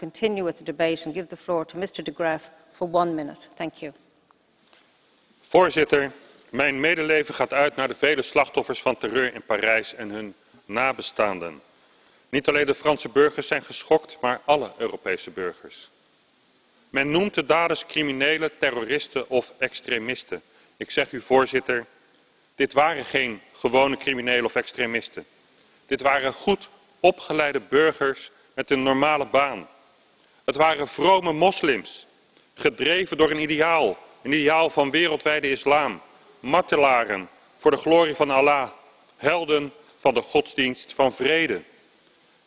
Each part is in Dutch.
continue with the debate and give the floor to Mr de Graaf for one minute. Thank you. Voorzitter, mijn medeleven gaat uit naar de vele slachtoffers van terreur in Parijs en hun nabestaanden. Niet alleen de Franse burgers zijn geschokt, maar alle Europese burgers. Men noemt de daders criminelen, terroristen of extremisten. Ik zeg u voorzitter, dit waren geen gewone criminelen of extremisten. Dit waren goed opgeleide burgers met een normale baan. Het waren vrome moslims, gedreven door een ideaal, een ideaal van wereldwijde islam, martelaren voor de glorie van Allah, helden van de godsdienst van vrede.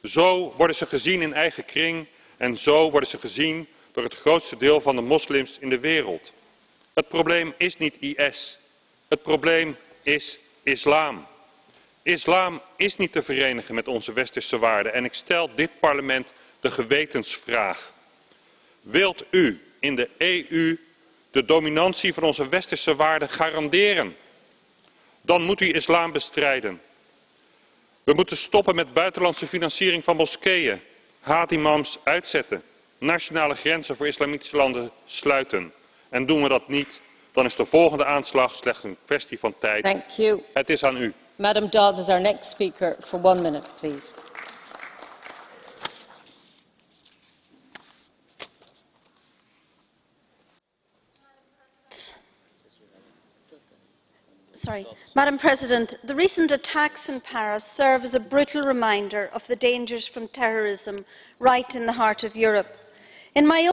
Zo worden ze gezien in eigen kring en zo worden ze gezien door het grootste deel van de moslims in de wereld. Het probleem is niet IS. Het probleem is islam. Islam is niet te verenigen met onze westerse waarden en ik stel dit parlement de gewetensvraag. Wilt u in de EU de dominantie van onze westerse waarden garanderen? Dan moet u islam bestrijden. We moeten stoppen met buitenlandse financiering van moskeeën, haatimams uitzetten, nationale grenzen voor islamitische landen sluiten. En doen we dat niet, dan is de volgende aanslag slechts een kwestie van tijd. Thank you. Het is aan u. Madam Dodd is our next speaker for one minute, please. Sorry. Madam President, the recent attacks in Paris serve as a brutal reminder of the dangers from terrorism right in the heart of Europe. In my